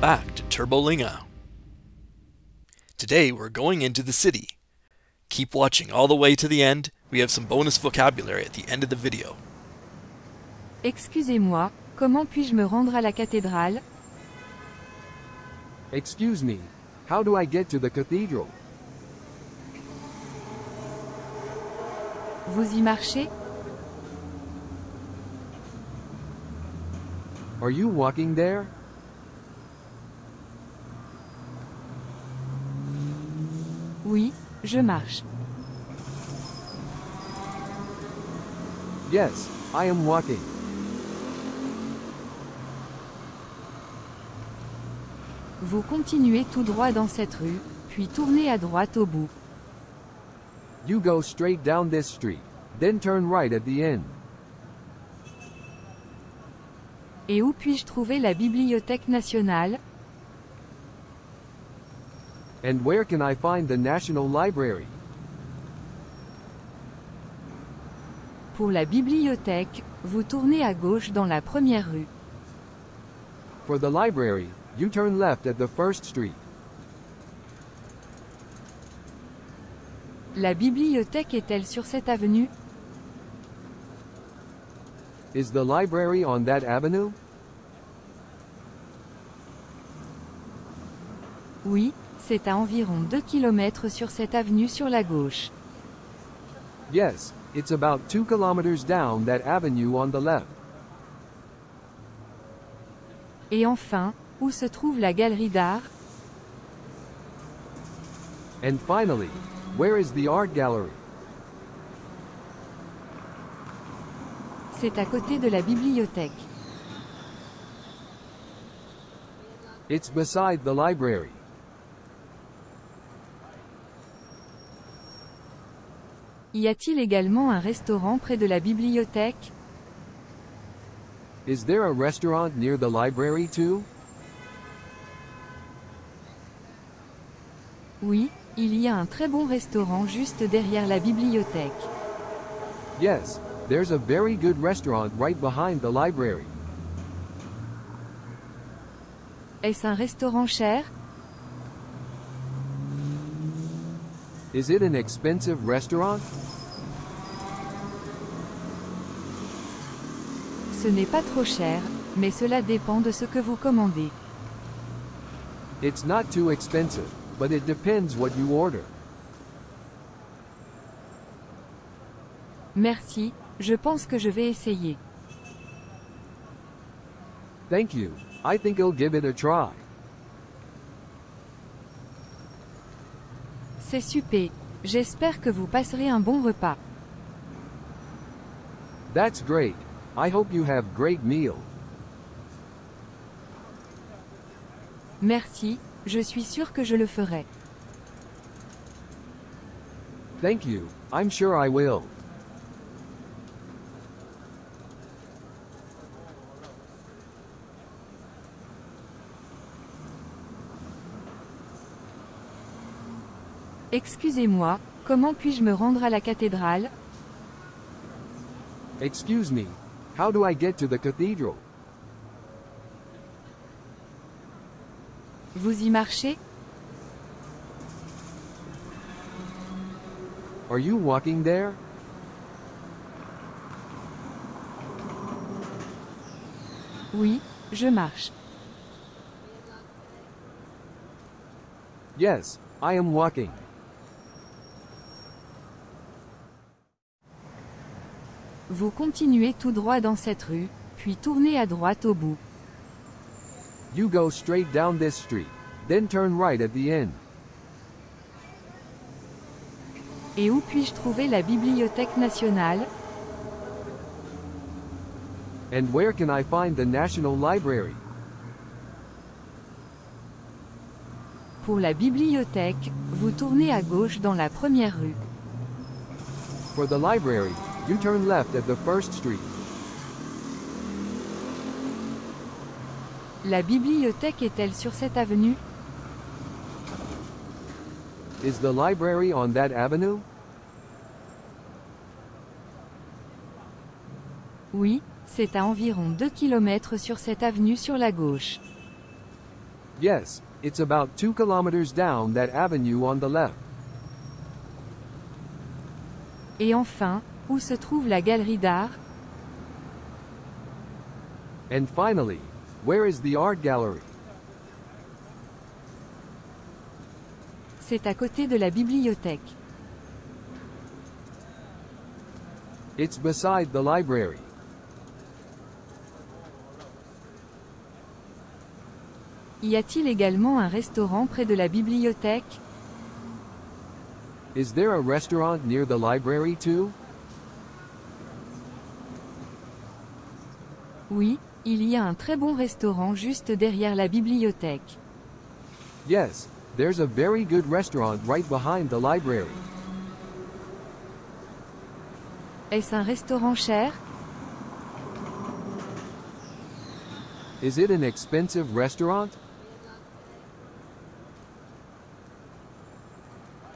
welcome back to Turbolinga. Today we're going into the city. Keep watching all the way to the end, we have some bonus vocabulary at the end of the video. Excusez-moi, comment puis-je me rendre à la cathédrale Excuse me, how do I get to the cathedral? Vous y marchez Are you walking there? Oui, je marche. Yes, I am walking. Vous continuez tout droit dans cette rue, puis tournez à droite au bout. You go straight down this street, then turn right at the end. Et où puis-je trouver la Bibliothèque nationale? And where can I find the National Library? Pour la bibliothèque, vous tournez à gauche dans la première rue. For the library, you turn left at the first street. La bibliothèque est-elle sur cette avenue? Is the library on that avenue? Oui, c'est à environ 2 km sur cette avenue sur la gauche. Yes, it's about 2 kilometers down that avenue on the left. Et enfin, où se trouve la galerie d'art? And finally, where is the art gallery? C'est à côté de la bibliothèque. It's beside the library. Y a-t-il également un restaurant près de la bibliothèque? Is there a restaurant near the library too? Oui, il y a un très bon restaurant juste derrière la bibliothèque. Yes, there's a very good restaurant right behind the library. Est-ce un restaurant cher? Is it an expensive restaurant? Ce n'est pas trop cher, mais cela dépend de ce que vous commandez. It's not too expensive, but it depends what you order. Merci, je pense que je vais essayer. Thank you. I think I'll give it a try. C'est super. J'espère que vous passerez un bon repas. That's great. I hope you have great meal. Merci, je suis sûr que je le ferai. Thank you. I'm sure I will. Excusez-moi, comment puis-je me rendre à la cathédrale? Excuse me. How do I get to the cathedral? Vous y marchez? Are you walking there? Oui, je marche. Yes, I am walking. Vous continuez tout droit dans cette rue, puis tournez à droite au bout. You go straight down this street, then turn right at the end. Et où puis-je trouver la Bibliothèque nationale? And where can I find the National Library? Pour la bibliothèque, vous tournez à gauche dans la première rue. For the library, you turn left at the first street. La bibliothèque est-elle sur cette avenue? Is the library on that avenue? Oui, c'est à environ 2 km sur cette avenue sur la gauche. Yes, it's about 2 kilometers down that avenue on the left. Et enfin, où se trouve la galerie d'art? And finally, where is the art gallery? C'est à côté de la bibliothèque. It's beside the library. Y a-t-il également un restaurant près de la bibliothèque? Is there a restaurant near the library too? Oui, il y a un très bon restaurant juste derrière la bibliothèque. Yes, there's a very good restaurant right behind the library. Est-ce un restaurant cher? Is it an expensive restaurant?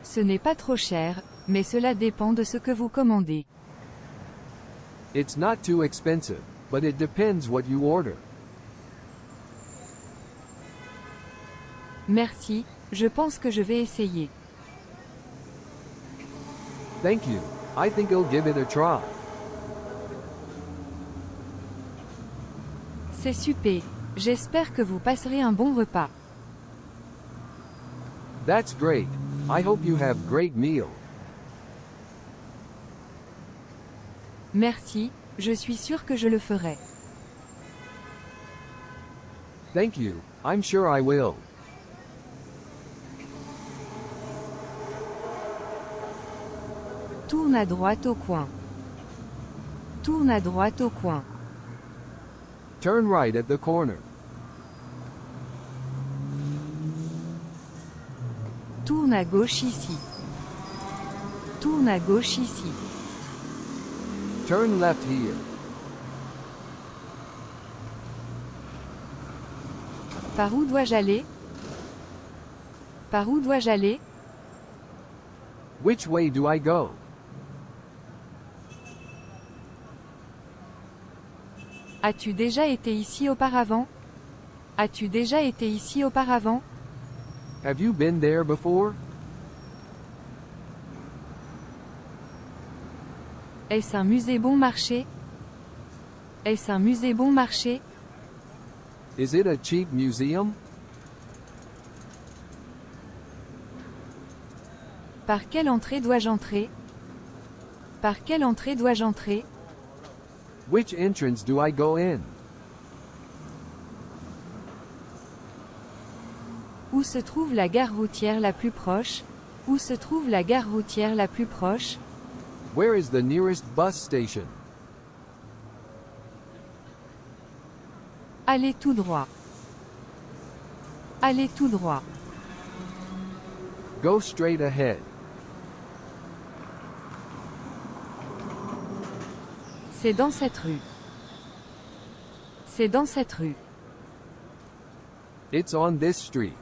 Ce n'est pas trop cher, mais cela dépend de ce que vous commandez. It's not too expensive, but it depends what you order. Merci, je pense que je vais essayer. Thank you. I think I'll give it a try. C'est super. J'espère que vous passerez un bon repas. That's great. I hope you have great meal. Merci, je suis sûr que je le ferai. Thank you. I'm sure I will. Tourne à droite au coin. Tourne à droite au coin. Turn right at the corner. Tourne à gauche ici. Tourne à gauche ici. Turn left here. Par où dois-je aller? Par où dois-je aller? Which way do I go? As-tu déjà été ici auparavant? As-tu déjà été ici auparavant? Have you been there before? Est-ce un musée bon marché? Est-ce un musée bon marché? Is it a cheap museum? Par quelle entrée dois-je entrer? Par quelle entrée dois-je entrer? Which entrance do I go in? Où se trouve la gare routière la plus proche? Où se trouve la gare routière la plus proche? Where is the nearest bus station? Allez tout droit. Allez tout droit. Go straight ahead. C'est dans cette rue. C'est dans cette rue. It's on this street.